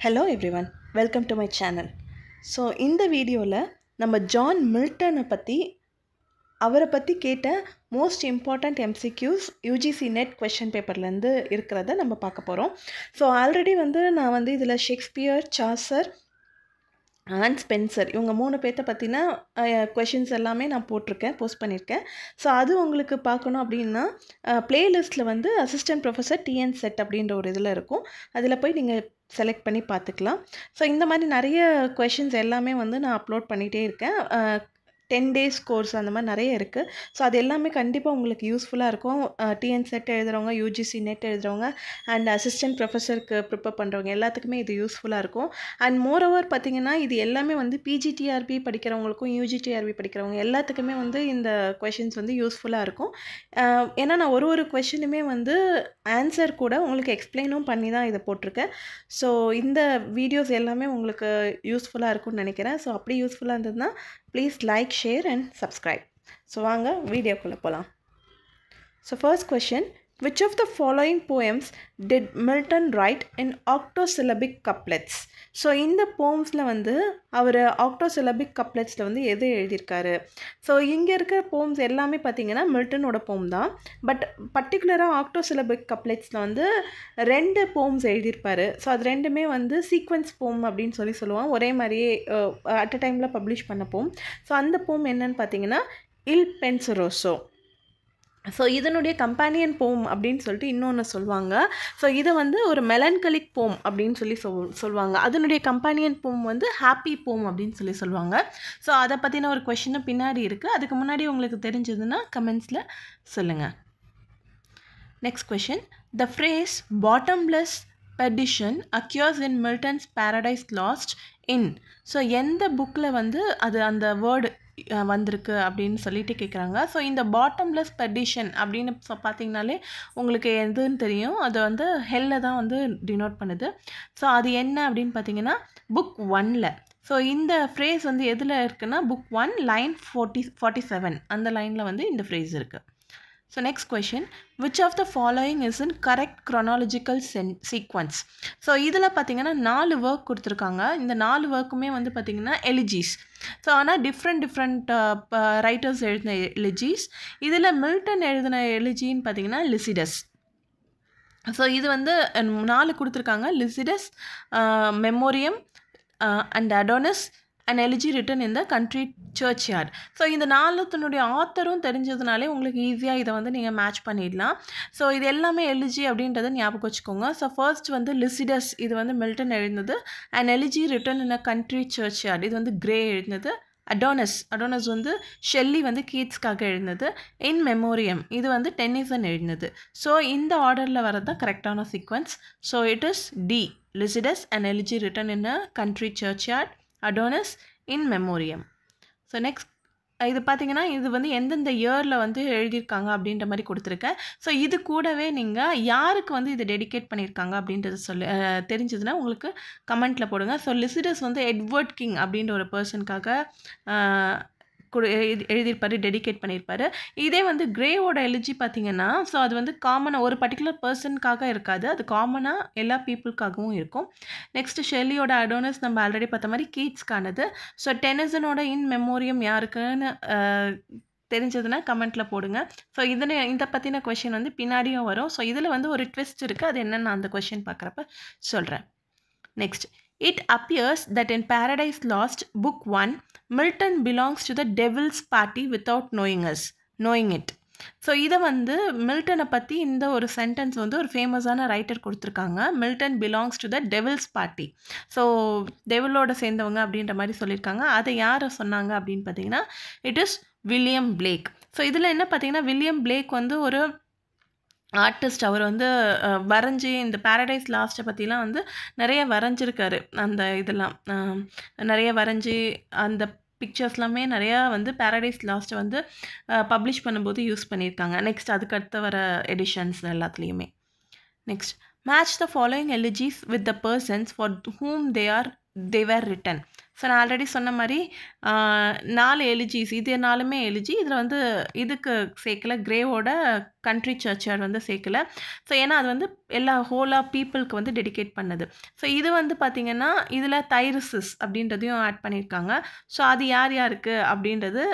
Hello everyone welcome to my channel so இந்த வீடியோவில் நம்ம ஜான் மில்டனை பற்றி அவரை பற்றி கேட்ட most important MCQs UGC NET question பேப்பர்லேருந்து இருக்கிறத நம்ம பார்க்க போகிறோம் ஸோ ஆல்ரெடி வந்து நான் வந்து இதில் ஷேக்ஸ்பியர் சாசர் ஆன் ஸ்பென்சர். இவங்க மூணு பேர்த்த பற்றின கொஷின்ஸ் எல்லாமே நான் போட்டிருக்கேன் போஸ்ட் பண்ணியிருக்கேன். ஸோ அது உங்களுக்கு பார்க்கணும் அப்படின்னா ப்ளேலிஸ்ட்டில் வந்து அசிஸ்டன்ட் ப்ரொஃபஸர் டிஎன் செட் அப்படின்ற ஒரு இதில் இருக்கும். அதில் போய் நீங்கள் செலக்ட் பண்ணி பார்த்துக்கலாம். ஸோ இந்த மாதிரி நிறைய கொஷின்ஸ் எல்லாமே வந்து நான் அப்லோட் பண்ணிகிட்டே இருக்கேன். டென் டேஸ் கோர்ஸ் அந்த மாதிரி நிறைய இருக்குது ஸோ அது எல்லாமே கண்டிப்பாக உங்களுக்கு யூஸ்ஃபுல்லாக இருக்கும். டிஎன் செட் எழுதுகிறவங்க யூஜிசி நெட் எழுதுகிறவங்க அண்ட் அசிஸ்டன்ட் ப்ரொஃபஸருக்கு ப்ரிப்பேர் பண்ணுறவங்க எல்லாத்துக்குமே இது யூஸ்ஃபுல்லாக இருக்கும். அண்ட் மோர் ஓவர் பார்த்திங்கன்னா இது எல்லாமே வந்து பிஜிடிஆர்பி படிக்கிறவங்களுக்கும் யூஜிடிஆர்பி படிக்கிறவங்க எல்லாத்துக்குமே வந்து இந்த கொஷின்ஸ் வந்து யூஸ்ஃபுல்லாக இருக்கும். ஏன்னா நான் ஒரு ஒரு கொஷினுமே வந்து ஆன்சர் கூட உங்களுக்கு எக்ஸ்பிளைனும் பண்ணி தான் இதை போட்டிருக்கேன். ஸோ இந்த வீடியோஸ் எல்லாமே உங்களுக்கு யூஸ்ஃபுல்லாக இருக்கும்னு நினைக்கிறேன். ஸோ அப்படி யூஸ்ஃபுல்லாக இருந்ததுன்னா please like share and subscribe so வாங்க வீடியோக்குள்ளே போகலாம் so first question which of the following poems did Milton write in octosyllabic couplets so இந்த போம்ஸில் வந்து அவர் ஆக்டோசிலபிக் கப்லெட்ஸில் வந்து எது எழுதியிருக்காரு? ஸோ இங்கே இருக்கிற போம்ஸ் எல்லாமே பார்த்தீங்கன்னா மில்டனோட போம் தான். பட் பர்டிகுலராக ஆக்டோசிலபிக் கப்லெட்ஸில் வந்து ரெண்டு போம்ஸ் எழுதியிருப்பார். ஸோ அது ரெண்டுமே வந்து சீக்வன்ஸ் போம் அப்படின்னு சொல்லி சொல்லுவோம். ஒரே மாதிரியே அட் அ டைமில் பப்ளிஷ் பண்ண போம் ஸோ அந்த போம் என்னன்னு பார்த்தீங்கன்னா இல் பென்சரோசோ ஸோ இதனுடைய கம்பேனியன் போம் அப்படின்னு சொல்லிட்டு இன்னொன்று சொல்லுவாங்க. ஸோ இதை வந்து ஒரு மெலன்கலிக் போம் அப்படின்னு சொல்லி சொல் சொல்லுவாங்க. அதனுடைய கம்பேனியன் போம் வந்து ஹாப்பி போம் அப்படின்னு சொல்லி சொல்லுவாங்க. ஸோ அதை பற்றின ஒரு கொஷினும் பின்னாடி இருக்குது அதுக்கு முன்னாடி உங்களுக்கு தெரிஞ்சதுன்னா கமெண்ட்ஸில் சொல்லுங்கள் next question the phrase bottomless perdition occurs in Milton's Paradise Lost in so எந்த புக்கில் வந்து அது அந்த வேர்டு வந்திருக்கு அப்படின்னு சொல்லிட்டு கேட்குறாங்க ஸோ இந்த பாட்டம்லெஸ் பெடிஷன் அப்படின்னு பார்த்தீங்கனாலே உங்களுக்கு எதுன்னு தெரியும். அது வந்து ஹெல்ல தான் வந்து டினோட் பண்ணுது. ஸோ அது என்ன அப்படின்னு பார்த்தீங்கன்னா புக் ஒனில் ஸோ இந்த ஃப்ரேஸ் வந்து எதில் இருக்குன்னா book one line forty forty seven அந்த லைனில் வந்து இந்த ஃப்ரேஸ் இருக்குது so next question which of the following is in correct chronological Sen sequence so இதில் பார்த்தீங்கன்னா நாலு ஒர்க் கொடுத்துருக்காங்க. இந்த நாலு ஒர்க்குமே வந்து பார்த்திங்கன்னா எலிஜிஸ் ஸோ ஆனால் டிஃப்ரெண்ட் டிஃப்ரெண்ட் ரைட்டர்ஸ் எழுதின எலிஜிஸ் இதில் மில்டன் எழுதின எலிஜின்னு பார்த்தீங்கன்னா லிசிடஸ். ஸோ இது வந்து நாலு கொடுத்துருக்காங்க. Lycidas Memoriam and Adonais and elegy written in the country churchyard so இந்த நாலுத்தினுடைய ஆத்தரும் தெரிஞ்சதுனாலே உங்களுக்கு ஈஸியாக இதை வந்து நீங்கள் மேட்ச் பண்ணிடலாம். ஸோ இது எல்லாமே எலிஜி அப்படின்றத ஞாபகம் வச்சுக்கோங்க. ஸோ ஃபர்ஸ்ட் வந்து லிசிடஸ் இது வந்து மில்டன் எழுந்தது and elegy written in a country churchyard இது வந்து கிரே எழுந்தது அடோனஸ் அடோனஸ் வந்து ஷெல்லி வந்து கீட்ஸ்க்காக எழுந்தது இன் மெமோரியம் இது வந்து டென்னிசன் எழுந்தது ஸோ இந்த ஆர்டரில் வரது தான் கரெக்டான sequence so it is the Lycidas and elegy written in a country churchyard Adonais in memoriam so next இது பார்த்தீங்கன்னா இது வந்து எந்தெந்த இயரில் வந்து எழுதியிருக்காங்க அப்படின்ற மாதிரி கொடுத்துருக்கேன் ஸோ இது கூடவே நீங்கள் யாருக்கு வந்து இது டெடிகேட் பண்ணியிருக்காங்க அப்படின்றது சொல்லி தெரிஞ்சதுன்னா உங்களுக்கு கமெண்ட்டில் போடுங்க. ஸோ லிசிடஸ் வந்து எட்வர்ட் கிங் அப்படின்ற ஒரு பர்சனுக்காக கொடு எழுதியிருப்பார் டெடிகேட் பண்ணியிருப்பார். இதே வந்து கிரேவோட எலிஜி பார்த்தீங்கன்னா ஸோ அது வந்து காமனாக ஒரு பர்டிகுலர் பர்சனுக்காக இருக்காது. அது காமனாக எல்லா பீப்புளுக்காகவும் இருக்கும். நெக்ஸ்ட்டு ஷெல்லியோட அடோனஸ் நம்ம ஆல்ரெடி பார்த்த மாதிரி கீட்ஸ்க்கானது ஸோ டெனிசனோட இன் மெமோரியம் யாருக்குன்னு தெரிஞ்சதுன்னா கமெண்ட்டில் போடுங்க. ஸோ இதில் இதை பற்றின கொஷின் வந்து பின்னாடியும் வரும். ஸோ இதில் வந்து ஒரு ட்விஸ்ட் இருக்குது அது என்னென்னு அந்த கொஷின் பார்க்குறப்ப சொல்கிறேன் next it appears that in Paradise Lost book one Milton belongs to the devil's party without knowing as knowing it so இதை வந்து மில்டனை பற்றி இந்த ஒரு சென்டென்ஸ் வந்து ஒரு ஃபேமஸான ரைட்டர் கொடுத்துருக்காங்க. Milton belongs to the devil's party so டெவிலோட சேர்ந்தவங்க அப்படின்ற மாதிரி சொல்லியிருக்காங்க. அதை யாரை சொன்னாங்க அப்படின்னு பார்த்தீங்கன்னா it is William Blake so இதில் என்ன பார்த்தீங்கன்னா வில்லியம் பிளேக் வந்து ஒரு ஆர்டிஸ்ட் அவர் வந்து வரைஞ்சி இந்த பேரடைஸ் லாஸ்ட்டை பற்றிலாம் வந்து நிறைய வரைஞ்சிருக்காரு. அந்த இதெல்லாம் நிறைய வரைஞ்சி அந்த பிக்சர்ஸ்லாமே நிறையா வந்து பேரடைஸ் லாஸ்ட்டை வந்து பப்ளிஷ் பண்ணும்போது யூஸ் பண்ணியிருக்காங்க நெக்ஸ்ட் அதுக்கடுத்து வர எடிஷன்ஸ் எல்லாத்துலேயுமே. Next match the following elegies with the persons for whom they are they were written so நான் ஆல்ரெடி சொன்ன மாதிரி நாலு எலிஜிஸ் இது நாலுமே எலிஜி இதில் வந்து இதுக்கு சேர்க்கல. கிரேவோட கண்ட்ரி சர்ச்சர் வந்து சேர்க்கல. ஸோ ஏன்னா அது வந்து எல்லா ஹோலாக பீப்புளுக்கு வந்து டெடிகேட் பண்ணது. ஸோ இது வந்து பார்த்திங்கன்னா இதில் தைரிசிஸ் அப்படின்றதையும் ஆட் பண்ணியிருக்காங்க ஸோ அது யார் யாருக்கு அப்படின்றது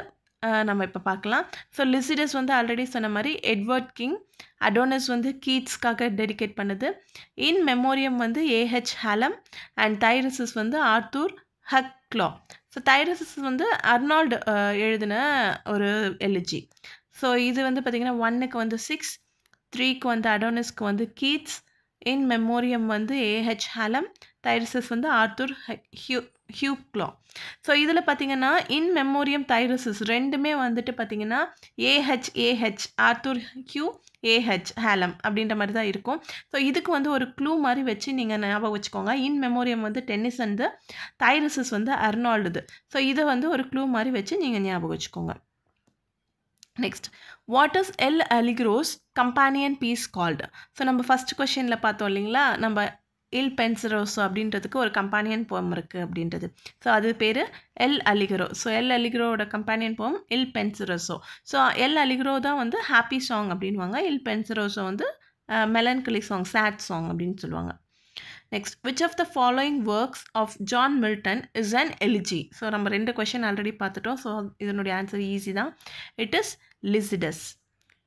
நம்ம இப்போ பார்க்கலாம் ஸோ லிசிடஸ் வந்து ஆல்ரெடி சொன்ன மாதிரி எட்வர்ட் கிங் அடோனஸ் வந்து கீட்ஸ்க்காக டெடிகேட் பண்ணுது. இன் மெமோரியம் வந்து A H Hallam and Thyrsis வந்து ஆர்த்தூர் ஹக்லா. ஸோ தைரசிஸ் வந்து அர்னால்டு எழுதின ஒரு எலிஜி ஸோ இது வந்து பார்த்திங்கன்னா ஒன்னுக்கு வந்து சிக்ஸ் த்ரீக்கு வந்து அடோனஸ்க்கு வந்து கீட்ஸ் இன் மெமோரியம் வந்து ஏஹெச் ஹலம் தைரசஸ் வந்து ஆர்த்தூர் ஹியூ ஹியூக்லா ஸோ இதில் பார்த்தீங்கன்னா இன் மெமோரியம் தைரசிஸ் ரெண்டுமே வந்துட்டு பார்த்தீங்கன்னா A H A H Arthur Hugh A H Hallam அப்படின்ற மாதிரி தான் இருக்கும். ஸோ இதுக்கு வந்து ஒரு க்ளூ மாதிரி வச்சு நீங்கள் ஞாபகம் வச்சுக்கோங்க. இன் மெமோரியம் வந்து டென்னிஸ் வந்து தைரசிஸ் வந்து அர்னால்டுது ஸோ இதை வந்து ஒரு க்ளூ மாதிரி வச்சு நீங்கள் ஞாபகம் வச்சுக்கோங்க. Next what is L'Allegro's companion piece called so நம்ம ஃபஸ்ட் கொஷினில் பார்த்தோம் இல்லைங்களா? நம்ம இல் பென்சரோசோ அப்படின்றதுக்கு ஒரு கம்பானியன் போம் இருக்குது அப்படின்றது. ஸோ அது பேர் எல் அலிகரோ ஸோ எல் அலிகரோட companion poem Il பென்சரோசோ so L அலிகரோ தான் வந்து ஹாப்பி சாங் அப்படின்வாங்க இல் பென்சரோசோ வந்து மெலன்கலி சாங் சேட் சாங் அப்படின்னு சொல்லுவாங்க. Next which of the following works of John Milton is an elegy so நம்ம ரெண்டு கொஷின் ஆல்ரெடி பார்த்துட்டோம். ஸோ இதனுடைய ஆன்சர் ஈஸி தான். It is Lycidas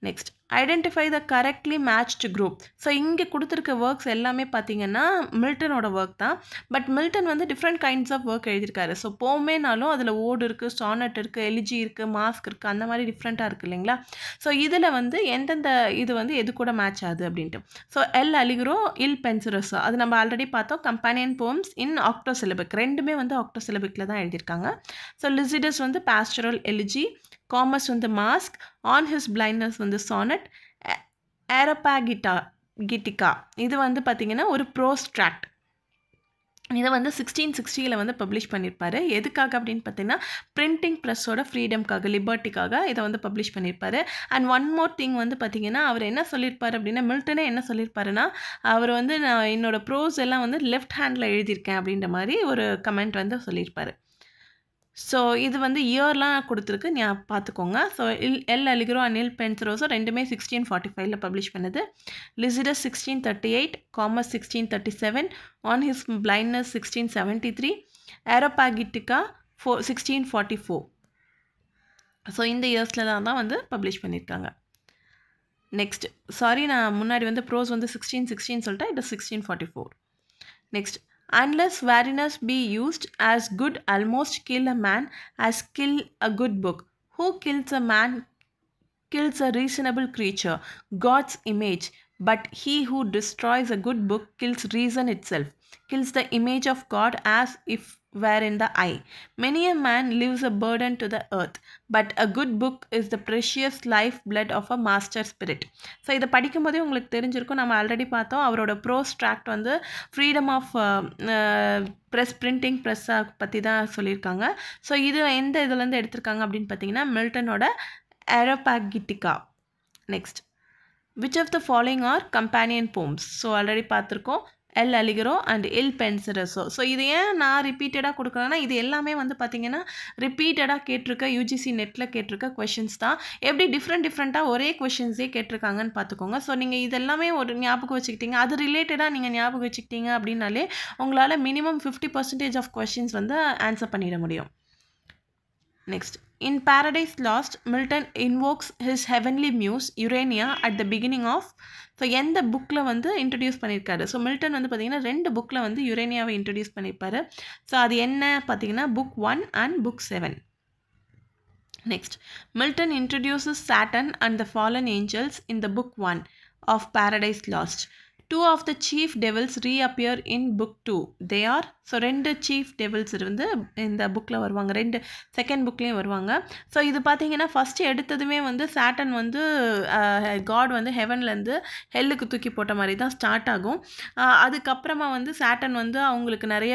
next identify the correctly matched group so இங்கே கொடுத்துருக்க works எல்லாமே பார்த்தீங்கன்னா மில்டனோட ஒர்க் தான். பட் மில்டன் வந்து டிஃப்ரெண்ட் கைண்ட்ஸ் ஆஃப் ஒர்க் எழுதியிருக்காரு. ஸோ போமேனாலும் அதில் ஓடு இருக்குது ஸ்டானட் இருக்குது எலிஜி இருக்குது மாஸ்க் இருக்குது அந்த மாதிரி டிஃப்ரெண்ட்டாக இருக்குது இல்லைங்களா? ஸோ இதில் வந்து எந்தெந்த இது வந்து எது கூட மேட்ச் ஆகுது அப்படின்ட்டு. ஸோ எல் அலிகுரோ இல் பென்சுரஸ் அது நம்ம ஆல்ரெடி பார்த்தோம். Companion poems in octosyllabic ரெண்டுமே வந்து ஆக்டோ சிலபிக்கில் தான் எழுதியிருக்காங்க. ஸோ லிசிடஸ் வந்து பாஸ்டரல் எலிஜி காமர்ஸ் வந்து மாஸ்க் ஆன் ஹிஸ் பிளைண்ட்னஸ் வந்து சானட் ஏரப்பாகிட்டா கிட்டிகா இது வந்து பார்த்திங்கன்னா ஒரு ப்ரோஸ்ட்ராக்ட் இதை வந்து சிக்ஸ்டீன் சிக்ஸ்டியில் வந்து பப்ளிஷ் பண்ணியிருப்பாரு எதுக்காக அப்படின்னு பார்த்தீங்கன்னா பிரிண்டிங் ப்ரெஸ்ஸோட ஃப்ரீடம்காக லிபர்ட்டிக்காக இதை வந்து பப்ளிஷ் பண்ணியிருப்பார் அண்ட் ஒன் மோர் திங் வந்து பார்த்தீங்கன்னா அவர் என்ன சொல்லியிருப்பார் அப்படின்னா மில்டனே என்ன சொல்லியிருப்பாருன்னா அவர் வந்து நான் என்னோடய ப்ரோஸ் எல்லாம் வந்து லெஃப்ட் ஹேண்டில் எழுதியிருக்கேன் அப்படின்ற மாதிரி ஒரு கமெண்ட் வந்து சொல்லியிருப்பார் ஸோ இது வந்து இயர்லாம் கொடுத்துருக்கு. நீ பார்த்துக்கோங்க ஸோ இல் எல் அலிக்ரோ அனில் பென்சரோஸோ ரெண்டுமே சிக்ஸ்டீன் ஃபார்ட்டி ஃபைவ்ல பப்ளிஷ் பண்ணுது. Lycidas sixteen thirty eight Comus sixteen thirty seven on his blindness sixteen seventy three Areopagitica ஃபோ சிக்ஸ்டீன் ஃபார்ட்டி ஃபோர் ஸோ இந்த இயர்ஸில் தான் தான் வந்து பப்ளிஷ் பண்ணியிருக்காங்க நெக்ஸ்ட் சாரி நான் முன்னாடி வந்து ப்ரோஸ் வந்து சிக்ஸ்டீன் சிக்ஸ்டீன் சொல்லிட்டேன். It sixteen forty four next unless weariness be used as good almost kill a man as kill a good book. Who kills a man kills a reasonable creature. God's image. But he who destroys a good book kills reason itself kills the image of god as if were in the eye. Many a man leaves a burden to the earth but a good book is the precious life blood of a master spirit. So இதை படிக்கும்போதே உங்களுக்கு தெரிஞ்சிருக்கும். நம்ம already பார்த்தோம். அவரோட prose tract வந்து freedom of press printing ப்ரெஸ்ஸை பற்றி தான் சொல்லியிருக்காங்க. ஸோ இது எந்த இதுலேருந்து எடுத்திருக்காங்க அப்படின்னு பார்த்தீங்கன்னா மில்டனோட Areopagitica next which of the following are companion poems so already பார்த்துருக்கோம். L'Allegro and Il Penseroso so இது ஏன் நான் ரிப்பீட்டடாக கொடுக்குறேன்னா இது எல்லாமே வந்து பார்த்திங்கன்னா ரிப்பீட்டடாக கேட்டிருக்க யூஜிசி நெட்டில் கேட்டிருக்க கொஷின்ஸ் தான். எப்படி டிஃப்ரெண்ட் டிஃப்ரெண்ட்டாக ஒரே கொஷின்ஸே கேட்டிருக்காங்கன்னு பார்த்துக்கோங்க ஸோ நீங்கள் இதெல்லாமே ஒரு ஞாபகம் வச்சுக்கிட்டீங்க. அது ரிலேட்டடாக நீங்கள் ஞாபகம் வச்சுக்கிட்டீங்க அப்படின்னாலே உங்களால் minimum fifty percentage of questions வந்து ஆன்சர் பண்ணிட முடியும். Next in Paradise Lost Milton invokes his heavenly muse Urania at the beginning of so எந்த புக்கில் வந்து இன்ட்ரடியூஸ் பண்ணியிருக்காரு ஸோ மில்டன் வந்து பார்த்திங்கன்னா ரெண்டு புக்கில் வந்து யுரேனியாவை இன்ட்ரடியூஸ் பண்ணியிருப்பாரு ஸோ அது என்ன பார்த்தீங்கன்னா book one and book seven next Milton introduces Satan and the fallen angels in the book one of Paradise Lost two of the chief devils reappear in book two they are so ரெண்டு chief devils இருந்து இந்த புக்கில் வருவாங்க. ரெண்டு second புக்லேயும் வருவாங்க. So இது பார்த்தீங்கன்னா first எடுத்ததுமே வந்து சாட்டன் வந்து காட் வந்து ஹெவன்லேருந்து ஹெல்லுக்கு தூக்கி போட்ட மாதிரி தான் ஸ்டார்ட் ஆகும். அதுக்கப்புறமா வந்து சாட்டன் வந்து அவங்களுக்கு நிறைய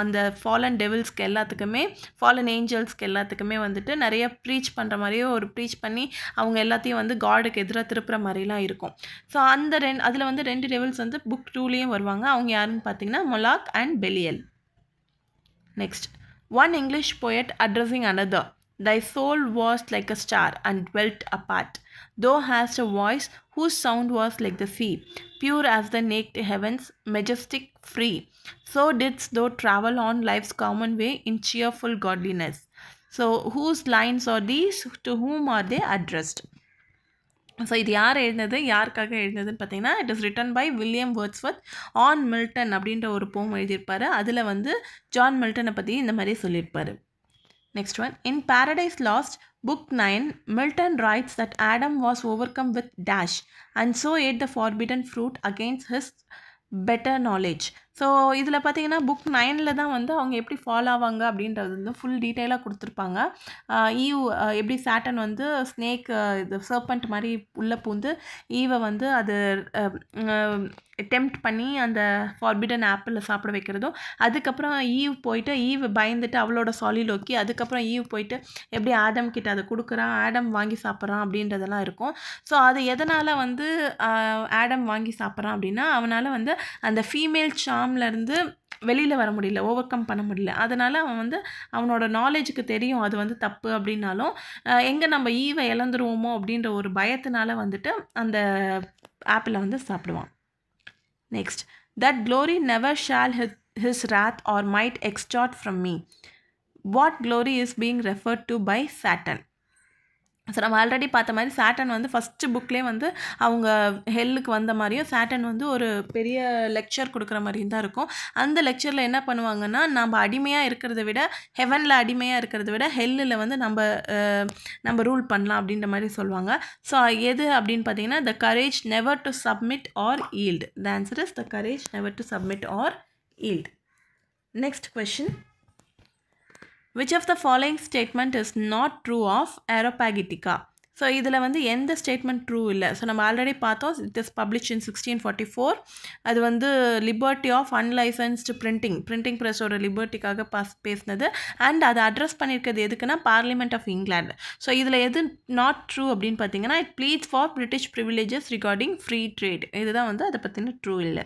அந்த ஃபாலன் டெவில்ஸ்க்கு எல்லாத்துக்குமே ஃபாலன் ஏஞ்சல்ஸ்க்கு எல்லாத்துக்குமே வந்துட்டு நிறைய ப்ரீச் பண்ணுற மாதிரியே ஒரு ப்ரீச் பண்ணி அவங்க எல்லாத்தையும் வந்து காடுக்கு எதிராக திருப்புற மாதிரிலாம் இருக்கும். ஸோ அந்த ரெண்டு அதில் வந்து ரெண்டு டெவில்ஸ் வந்து புக் டூலேயும் வருவாங்க. அவங்க யாருன்னு பார்த்தீங்கன்னா Moloch and Belial Next, one English poet addressing another. Thy soul was like a star and dwelt apart. Thou hast a voice whose sound was like the sea, pure as the naked heavens, majestic, free. So didst thou travel on life's common way in cheerful godliness. So whose lines are these? To whom are they addressed? So இது யார் எழுந்தது யாருக்காக எழுந்ததுன்னு பார்த்தீங்கன்னா it is written by William Wordsworth on Milton அப்படின்ற ஒரு போம் எழுதியிருப்பாரு. அதில் வந்து ஜான் மில்டனை பற்றி இந்த மாதிரி சொல்லியிருப்பாரு. Next one in Paradise Lost book nine Milton writes that Adam was overcome with dash and so ate the forbidden fruit against his better knowledge so இதில் பார்த்தீங்கன்னா புக் நைனில் தான் வந்து அவங்க எப்படி ஃபாலோ ஆவாங்க அப்படின்றது வந்து ஃபுல் டீட்டெயிலாக கொடுத்துருப்பாங்க. ஈவ் எப்படி சாட்டன் வந்து ஸ்னேக் இது சர்பண்ட் மாதிரி உள்ளே பூந்து ஈவை வந்து அது டெம்ப்ட் பண்ணி அந்த ஃபார்பிடன் ஆப்பிளில் சாப்பிட வைக்கிறதும் அதுக்கப்புறம் ஈவ் போயிட்டு ஈவ் பயந்துட்டு அவளோட சாலிலோக்கி அதுக்கப்புறம் ஈவ் போயிட்டு எப்படி ஆடம் கிட்ட அதை கொடுக்குறான் ஆடம் வாங்கி சாப்பிட்றான் அப்படின்றதெல்லாம் இருக்கும். ஸோ அது எதனால் வந்து ஆடம் வாங்கி சாப்பிட்றான் அப்படின்னா அவனால் வந்து அந்த ஃபீமேல் ஃபார்ம்லேருந்து வெளியில் வர முடியல ஓவர் கம் பண்ண முடியல. அதனால் அவன் வந்து அவனோட நாலேஜுக்கு தெரியும் அது வந்து தப்பு அப்படின்னாலும் எங்கே நம்ம ஈவை இழந்துருவோமோ அப்படின்ற ஒரு பயத்தினால வந்துட்டு அந்த ஆப்பிளை வந்து சாப்பிடுவான். Next that glory never shall hit his wrath or might extort from me what glory is being referred to by Satan so நம்ம ஆல்ரெடி பார்த்த மாதிரி சாட்டன் வந்து ஃபஸ்ட்டு புக்லேயே வந்து அவங்க ஹெல்லுக்கு வந்த மாதிரியும் சாட்டன் வந்து ஒரு பெரிய லெக்சர் கொடுக்குற மாதிரியும் தான் இருக்கும். அந்த லெக்சரில் என்ன பண்ணுவாங்கன்னா நம்ம அடிமையாக இருக்கிறத விட ஹெவனில் அடிமையாக இருக்கிறத விட ஹெல்லில் வந்து நம்ம நம்ம ரூல் பண்ணலாம் அப்படின்ற மாதிரி சொல்லுவாங்க. ஸோ எது அப்படின்னு பார்த்தீங்கன்னா the courage never to submit or yield the answer is the courage never to submit or yield next question which of the following statement is not true of Areopagitica so இதில் வந்து எந்த statement true இல்லை? So நம்ம already பார்த்தோம் it is publish in sixteen forty four அது வந்து liberty of unlicensed printing printing ப்ரெஸ்ஸோட லிபர்ட்டிக்காக பாஸ் பேசினது. அண்ட் அதை அட்ரஸ் பண்ணியிருக்கிறது எதுக்குன்னா பார்லிமெண்ட் ஆஃப் இங்கிலாந்து ஸோ இதில் எது நாட் ட்ரூ அப்படின்னு பார்த்தீங்கன்னா it pleads for British privileges regarding free trade இதுதான் வந்து அதை பற்றின ட்ரூ இல்லை.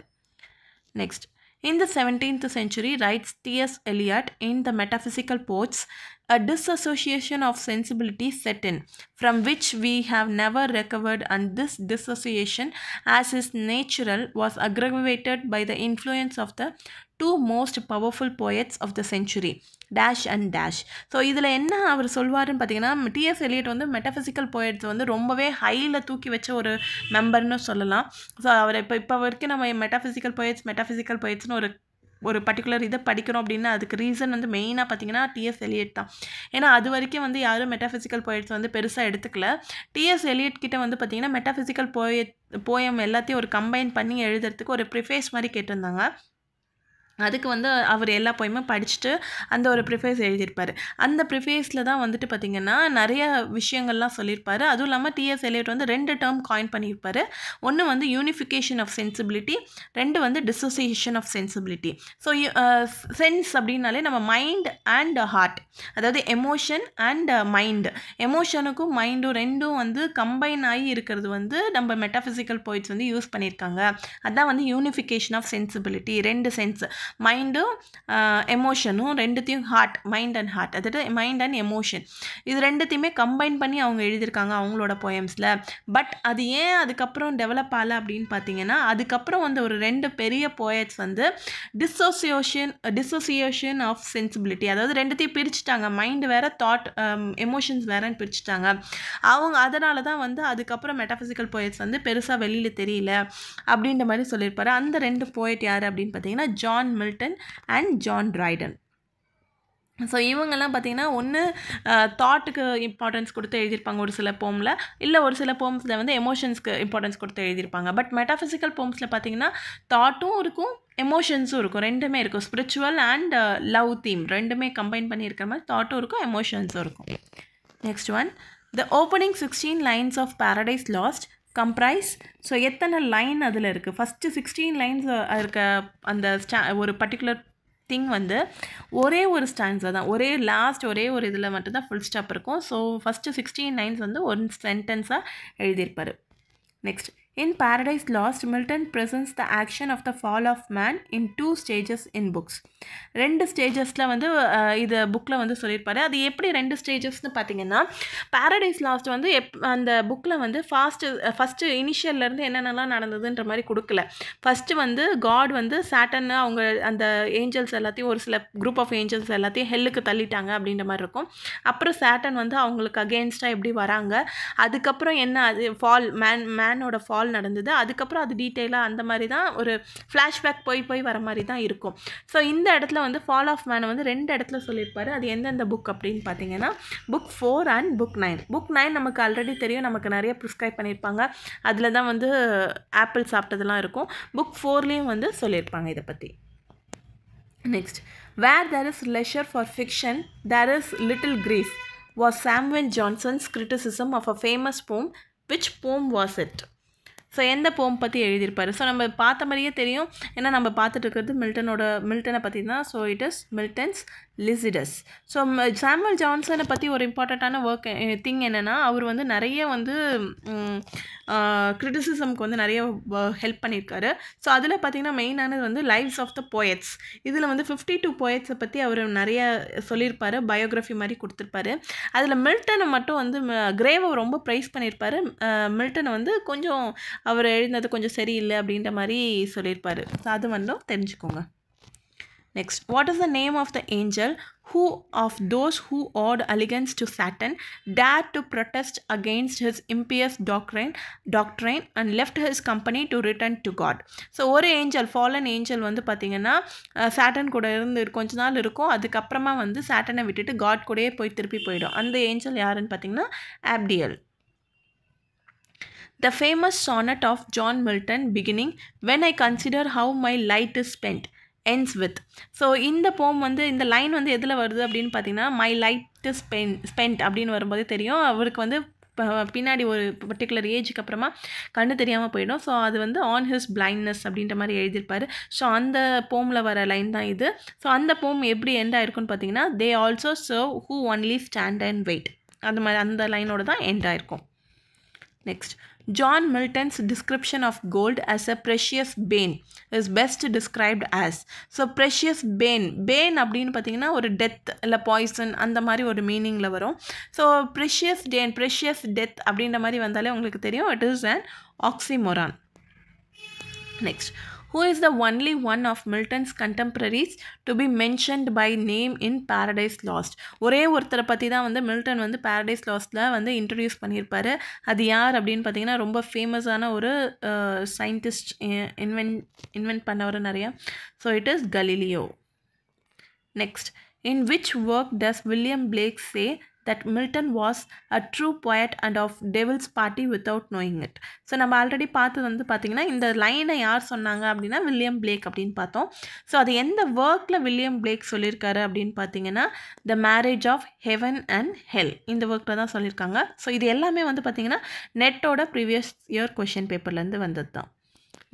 Next In the 17th century, writes T.S. Eliot in The Metaphysical Poets, a disassociation of sensibility set in, from which we have never recovered, and this dissociation, as is natural, was aggravated by the influence of the two most powerful poets of the century dash and dash so இதில் என்ன அவர் சொல்வாருன்னு பார்த்தீங்கன்னா T S Eliot வந்து metaphysical poets வந்து ரொம்பவே ஹையில் தூக்கி வச்ச ஒரு மெம்பர்னு சொல்லலாம். ஸோ அவர் இப்போ இப்போ வரைக்கும் நம்ம மெட்டாஃபிசிக்கல் போயட்ஸ் மெட்டாஃபிசிக்கல் போயட்ஸ்னு ஒரு ஒரு பர்டிகுலர் இதை படிக்கிறோம் அப்படின்னா அதுக்கு ரீசன் வந்து மெயினாக பார்த்தீங்கன்னா டிஎஸ் எலியட் தான். ஏன்னா அது வரைக்கும் வந்து யாரும் மெட்டாஃபிசிக்கல் போயட்ஸ் வந்து பெருசாக எடுத்துக்கல. டிஎஸ் எலியட் கிட்ட வந்து பார்த்தீங்கன்னா மெட்டாஃபிசிக்கல் போயட் போயம் எல்லாத்தையும் ஒரு கம்பைன் பண்ணி எழுதுறதுக்கு ஒரு ப்ரிஃபேஸ் மாதிரி கேட்டிருந்தாங்க. அதுக்கு வந்து அவர் எல்லா போயுமே படிச்சுட்டு அந்த ஒரு ப்ரிஃபேஸ் எழுதியிருப்பார். அந்த ப்ரிஃபேஸில் தான் வந்துட்டு பார்த்திங்கன்னா நிறைய விஷயங்கள்லாம் சொல்லியிருப்பார். அதுவும் இல்லாமல் டிஎஸ் எலியட் வந்து ரெண்டு டேர்ம் காயின் பண்ணியிருப்பார். ஒன்று வந்து யூனிஃபிகேஷன் ஆஃப் சென்சிபிலிட்டி ரெண்டு வந்து dissociation of sensibility so sense அப்படின்னாலே நம்ம மைண்ட் அண்ட் ஹார்ட் அதாவது எமோஷன் அண்ட் மைண்டு எமோஷனுக்கும் மைண்டும் ரெண்டும் வந்து கம்பைன் ஆகி இருக்கிறது வந்து நம்ம மெட்டாஃபிசிக்கல் போயிட்ஸ் வந்து யூஸ் பண்ணியிருக்காங்க. அதான் வந்து யூனிஃபிகேஷன் ஆஃப் சென்சிபிலிட்டி ரெண்டு சென்ஸ் மைண்டும் uh, எமோஷனும் ரெண்டுத்தையும் ஹார்ட் மைண்ட் அண்ட் ஹார்ட் அதாவது மைண்ட் அண்ட் எமோஷன் இது ரெண்டுத்தையுமே கம்பைன் பண்ணி அவங்க எழுதியிருக்காங்க அவங்களோட போயம்ஸில் பட் அது ஏன் அதுக்கப்புறம் டெவலப் ஆகலை அப்படின்னு பார்த்தீங்கன்னா அதுக்கப்புறம் வந்து ஒரு ரெண்டு பெரிய போயட்ஸ் வந்து டிசோசியேஷன் டிசோசியேஷன் ஆஃப் சென்சிபிலிட்டி அதாவது ரெண்டுத்தையும் பிரிச்சுட்டாங்க. மைண்டு வேறு தாட் எமோஷன்ஸ் வேறன்னு பிரிச்சுட்டாங்க. அவங்க அதனால தான் வந்து அதுக்கப்புறம் மெட்டாஃபிசிக்கல் போயட்ஸ் வந்து பெருசாக வெளியில் தெரியல அப்படின்ற மாதிரி சொல்லியிருப்பாரு. அந்த ரெண்டு போயட் யார் அப்படின்னு பார்த்தீங்கன்னா John Milton and John Dryden so இவங்கெல்லாம் பார்த்தீங்கன்னா ஒன்று தாட்டுக்கு இம்பார்ட்டன்ஸ் கொடுத்து எழுதியிருப்பாங்க ஒரு சில போமில் இல்லை ஒரு சில போம்ஸில் வந்து எமோஷன்ஸ்க்கு இம்பார்ட்டன்ஸ் கொடுத்து எழுதியிருப்பாங்க. பட் மெட்டாஃபிசிக்கல் போம்ஸில் பார்த்தீங்கன்னா தாட்டும் இருக்கும் எமோஷன்ஸும் இருக்கும். ரெண்டுமே இருக்கும். ஸ்பிரிச்சுவல் அண்ட் லவ் தீம் ரெண்டுமே கம்பைன் பண்ணியிருக்கிற மாதிரி தாட்டும் இருக்கும் எமோஷன்ஸும் இருக்கும். Next one the opening sixteen lines of Paradise Lost comprise so எத்தனை லைன் அதில் இருக்குது ஃபஸ்ட்டு சிக்ஸ்டீன் லைன்ஸ் இருக்க அந்த ஸ்டா ஒரு பர்டிகுலர் திங் வந்து ஒரே ஒரு ஸ்டான்ஸாக தான். ஒரே லாஸ்ட் ஒரே ஒரு இதில் மட்டும்தான் ஃபுல் ஸ்டாப் இருக்கும். ஸோ ஃபஸ்ட்டு சிக்ஸ்டீன் லைன்ஸ் வந்து ஒரு சென்டென்ஸாக எழுதியிருப்பார். Next In Paradise Lost, Milton presents the action of the fall of man in two stages in books. ரெண்டு ஸ்டேஜஸில் வந்து இது புக்கில் வந்து சொல்லியிருப்பாரு. அது எப்படி ரெண்டு ஸ்டேஜஸ்னு பார்த்தீங்கன்னா பாரடைஸ் லாஸ்ட் வந்து எப் அந்த புக்கில் வந்து ஃபாஸ்ட்டு ஃபஸ்ட்டு இனிஷியல்லேருந்து என்னென்னலாம் நடந்ததுன்ற மாதிரி கொடுக்கல. ஃபஸ்ட்டு வந்து காட் வந்து சாட்டன் அவங்க அந்த ஏஞ்சல்ஸ் எல்லாத்தையும் ஒரு சில குரூப் ஆஃப் ஏஞ்சல்ஸ் எல்லாத்தையும் ஹெல்லுக்கு தள்ளிட்டாங்க அப்படின்ற மாதிரி இருக்கும். அப்புறம் சாட்டன் வந்து அவங்களுக்கு அகேன்ஸ்டாக எப்படி வராங்க? அதுக்கப்புறம் என்ன அது ஃபால் மேன் மேனோட ஃபால் நடந்தது. அதுக்கப்புறம் அது டீட்டெயிலாக அந்த மாதிரி தான் ஒரு ஃப்ளாஷ்பேக் போய் போய் வர மாதிரி தான் இருக்கும். ஸோ இந்த இடத்துல வந்து ஃபால் ஆஃப் மேனை வந்து ரெண்டு இடத்துல சொல்லியிருப்பாரு. அது எந்தெந்த புக் அப்படின்னு பார்த்தீங்கன்னா book four and book nine book nine நமக்கு ஆல்ரெடி தெரியும். நமக்கு நிறைய ப்ரிஸ்கிரைப் பண்ணியிருப்பாங்க. அதில் தான் வந்து ஆப்பிள் சாப்பிட்டதெல்லாம் இருக்கும். புக் ஃபோர்லேயும் வந்து சொல்லியிருப்பாங்க இதை பற்றி next where there is leisure for fiction there is little grief was Samuel Johnson's criticism of a famous poem which poem was it so எந்த போம் பற்றி எழுதியிருப்பாரு? ஸோ நம்ம பார்த்த மாதிரியே தெரியும். ஏன்னா நம்ம பார்த்துட்டு இருக்கிறது மில்டனோட மில்டனை பற்றி தான் so it is Milton's Lycidas. So Samuel ஜான்சனை பற்றி ஒரு இம்பார்ட்டண்ட்டான ஒர்க் திங் என்னென்னா அவர் வந்து நிறைய வந்து கிரிட்டிசிசம்க்கு வந்து நிறைய ஹெல்ப் பண்ணியிருக்காரு. ஸோ அதில் பார்த்தீங்கன்னா மெயினானது வந்து லைவ்ஸ் ஆஃப் த போயட்ஸ் இதில் வந்து ஃபிஃப்டி டூ போயட்ஸை பற்றி அவர் நிறைய சொல்லியிருப்பார். பயோகிராஃபி மாதிரி கொடுத்துருப்பாரு. அதில் மில்டனை மட்டும் வந்து கிரேவை ரொம்ப ப்ரைஸ் பண்ணியிருப்பாரு. மில்டனை வந்து கொஞ்சம் அவர் எழுதினது கொஞ்சம் சரியில்லை அப்படின்ற மாதிரி சொல்லியிருப்பார். ஸோ அது மட்டும் தெரிஞ்சுக்கோங்க. next what is the name of the angel who of those who owed allegiance to Saturn dared to protest against his impious doctrine doctrine and left his company to return to God so ஒரு angel fallen angel வந்து பார்த்தீங்கன்னா satin கூட இருந்து கொஞ்ச நாள் இருக்கும் அதுக்கப்புறமா வந்து சாட்டனை விட்டுட்டு காட் கூடயே போய் திருப்பி போயிடும் அந்த ஏஞ்சல் யாருன்னு பார்த்தீங்கன்னா ஆப்டியல் The famous sonnet of John Milton beginning When I consider how my light is spent ends with. So இந்த போம் வந்து இந்த லைன் வந்து எதில் வருது அப்படின்னு பார்த்தீங்கன்னா மை லைட் ஸ்பென் ஸ்பெண்ட் அப்படின்னு வரும்போது தெரியும். அவருக்கு வந்து பின்னாடி ஒரு பர்டிகுலர் ஏஜுக்கு அப்புறமா கண்ணு தெரியாமல் போயிடும். ஸோ அது வந்து ஆன் ஹிஸ் பிளைண்ட்னஸ் அப்படின்ற மாதிரி எழுதியிருப்பாரு. ஸோ அந்த போமில் வர லைன் தான் இது. ஸோ அந்த போம் எப்படி எண்ட் ஆயிருக்குன்னு பார்த்தீங்கன்னா they also serve who only stand and wait அந்த மாதிரி அந்த லைனோட தான் எண்ட் ஆயிருக்கும். Next John Milton's description of gold as a precious bane is best described as so precious bane bane அப்படின்னு பார்த்தீங்கன்னா ஒரு டெத் இல்லை பாய்சன் அந்த மாதிரி ஒரு மீனிங்கில் வரும் so precious bane precious death அப்படின்ற மாதிரி வந்தாலே உங்களுக்கு தெரியும் it is an oxymoron next who is the only one of Milton's contemporaries to be mentioned by name in Paradise Lost ஒரே ஒருத்தரை பற்றி தான் வந்து மில்டன் வந்து பேரடைஸ் லாஸ்ட்டில் வந்து இன்ட்ரடியூஸ் பண்ணியிருப்பார் அது யார் அப்படின்னு பார்த்தீங்கன்னா ரொம்ப ஃபேமஸான ஒரு சயின்டிஸ்ட் இன்வென்ட் இன்வென்ட் பண்ணவர் நிறையா so it is Galileo next in which work does William Blake say that Milton was a true poet and of devil's party without knowing it? So நம்ம ஆல்ரெடி பார்த்தது வந்து பார்த்திங்கன்னா இந்த லைனை யார் சொன்னாங்க அப்படின்னா வில்லியம் பிளேக் அப்படின்னு பார்த்தோம். ஸோ அது எந்த ஒர்க்கில் வில்லியம் பிளேக் சொல்லியிருக்காரு அப்படின்னு பார்த்தீங்கன்னா the marriage of heaven and hell இந்த ஒர்க்கில் தான் சொல்லியிருக்காங்க. ஸோ இது எல்லாமே வந்து பார்த்திங்கன்னா நெட்டோட ப்ரீவியஸ் இயர் கொஷின் பேப்பர்லேருந்து வந்தது தான்.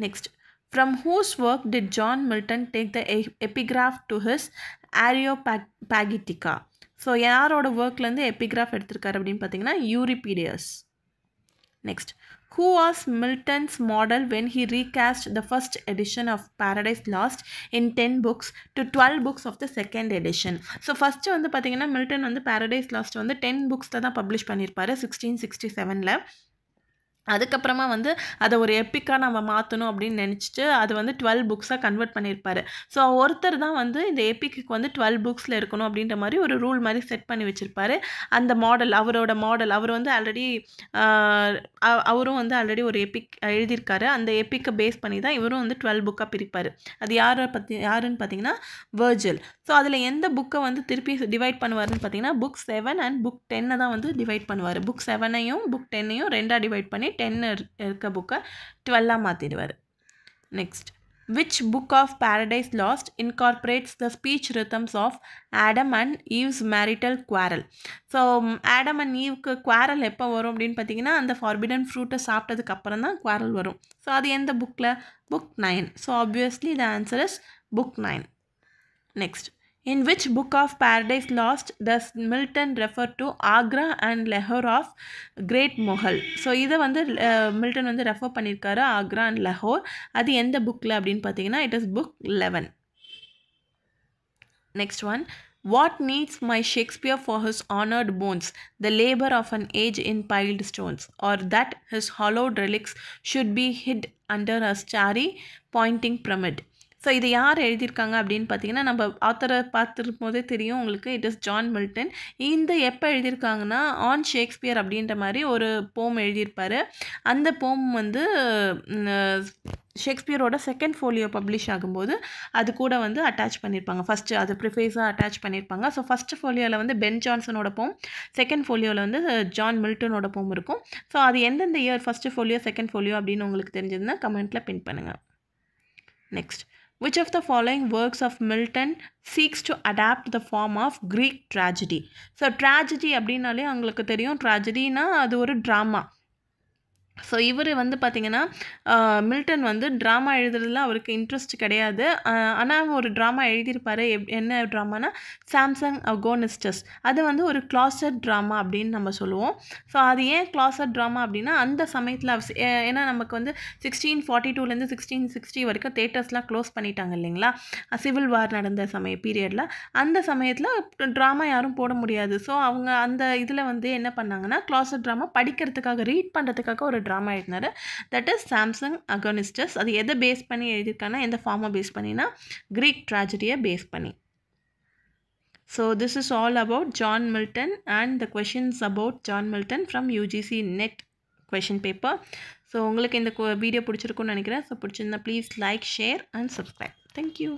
Next From whose work did John Milton take the to his Areopagitica so யாரோட ஒர்க்லேருந்து எப்பிகிராஃப் எடுத்திருக்காரு அப்படின்னு பார்த்தீங்கன்னா Euripides next who was Milton's model when he recast the first edition of Paradise Lost in ten books to twelve books of the second edition so first வந்து பார்த்தீங்கன்னா Milton வந்து Paradise Lost வந்து ten புக்ஸில் தான் publish பண்ணியிருப்பாரு sixteen sixty செவனில் அதுக்கப்புறமா வந்து அதை ஒரு எப்பிக்காக நம்ம மாற்றணும் அப்படின்னு நினச்சிட்டு அது வந்து டுவெல் புக்ஸாக கன்வெர்ட் பண்ணியிருப்பார். ஸோ ஒருத்தர் தான் வந்து இந்த எப்பிக்கு வந்து டுவெல் புக்ஸில் இருக்கணும் அப்படின்ற மாதிரி ஒரு ரூல் மாதிரி செட் பண்ணி வச்சுருப்பாரு. அந்த மாடல் அவரோட மாடல் அவர் வந்து ஆல்ரெடி அவரும் வந்து ஆல்ரெடி ஒரு எப்பிக் எழுதியிருக்காரு. அந்த எப்பிக்கை பேஸ் பண்ணி தான் இவரும் வந்து டுவெல் புக்காக பிரிப்பார். அது யாரை பற்றி யாருன்னு பார்த்தீங்கன்னா வேர்ஜில் ஸோ அதில் எந்த புக்கை வந்து திருப்பி டிவைட் பண்ணுவாருன்னு பார்த்தீங்கன்னா புக் செவன் அண்ட் புக் டென்னை தான் வந்து டிவைட் பண்ணுவார். புக் செவனையும் புக் டென்னையும் ரெண்டாக டிவைட் பண்ணி டென் இருக்க புக்கை டுவெல்லாக மாற்றிடுவார் next which book of Paradise Lost incorporates the speech rhythms of Adam and Eve's marital quarrel so Adam and ஈவ்க்கு quarrel எப்போ வரும் அப்படின்னு பார்த்தீங்கன்னா அந்த ஃபார்பிடன் ஃப்ரூட்டை சாப்பிட்டதுக்கு அப்புறம் தான் குவாரல் வரும். ஸோ அது எந்த புக்கில் book nine so obviously the answer is book nine next In which book of Paradise Lost does Milton refer to Agra and Lahore of Great Mughal? So இதை வந்து மில்டன் வந்து ரெஃபர் பண்ணியிருக்காரு Agra and லஹோர் அது எந்த புக்கில் அப்படின்னு பார்த்தீங்கன்னா it is book eleven next one what needs my Shakespeare for his honoured bones the labour of an age in piled stones or that his hallowed relics should be hid under a starry pointing pyramid So இது யார் எழுதியிருக்காங்க அப்படின்னு பார்த்தீங்கன்னா நம்ம ஆத்தரை பார்த்துருக்கும் போதே தெரியும். உங்களுக்கு it is John Milton இந்த எப்போ எழுதியிருக்காங்கன்னா ஆன் ஷேக்ஸ்பியர் அப்படின்ற மாதிரி ஒரு போம் எழுதியிருப்பார். அந்த போம் வந்து ஷேக்ஸ்பியரோட செகண்ட் ஃபோலியோ பப்ளிஷ் ஆகும்போது அது கூட வந்து அட்டாச் பண்ணியிருப்பாங்க. ஃபஸ்ட்டு அது ப்ரிஃபேஸாக அட்டாச் பண்ணியிருப்பாங்க. ஸோ ஃபஸ்ட்டு ஃபோலியோவில் வந்து பென் ஜான்சனோட போம் செகண்ட் ஃபோலியோவில் வந்து ஜான் மில்டனோட போம் இருக்கும். ஸோ அது எந்தெந்த year first folio second folio அப்படின்னு உங்களுக்கு தெரிஞ்சதுன்னா கமெண்ட்டில் பின் பண்ணுங்கள் next Which of the following works of Milton seeks to adapt the form of Greek tragedy? So tragedy அப்படின்னாலே அவங்களுக்கு தெரியும் ட்ராஜடினா அது ஒரு ட்ராமா ஸோ இவர் வந்து பார்த்திங்கன்னா மில்டன் வந்து ட்ராமா எழுதுறதுல அவருக்கு இன்ட்ரெஸ்ட் கிடையாது. ஆனால் ஒரு ட்ராமா எழுதியிருப்பார். எப் என்ன ட்ராமானா சாம்சங் அகோனிஸ்டஸ் அது வந்து ஒரு கிளாசட் ட்ராமா அப்படின்னு நம்ம சொல்லுவோம். ஸோ அது ஏன் கிளாசட் ட்ராமா அப்படின்னா அந்த சமயத்தில் ஏன்னா நமக்கு வந்து சிக்ஸ்டீன் ஃபார்ட்டி டூலேருந்து சிக்ஸ்டீன் சிக்ஸ்டி வரைக்கும் தேட்டர்ஸ்லாம் க்ளோஸ் பண்ணிட்டாங்க இல்லைங்களா? சிவில் வார் நடந்த சமய பீரியடில் அந்த சமயத்தில் ட்ராமா யாரும் போட முடியாது. ஸோ அவங்க அந்த இதில் வந்து என்ன பண்ணாங்கன்னா கிளாசட் ட்ராமா படிக்கிறதுக்காக ரீட் பண்ணுறதுக்காக ஒரு ஒரு ட்ராமா எழுதினார். தட் இஸ் சாம்சங் அகோனிஸ்டஸ் அது எதை பேஸ் பண்ணி எழுதியிருக்காங்கன்னா எந்த ஃபார்மை பேஸ் பண்ணினா க்ரீக் ட்ராஜடியை பேஸ் பண்ணி. So this is all about John Milton and the questions about John Milton from UGC NET question paper so உங்களுக்கு இந்த வீடியோ பிடிச்சிருக்குன்னு நினைக்கிறேன். ஸோ பிடிச்சிருந்தா please like share and subscribe thank you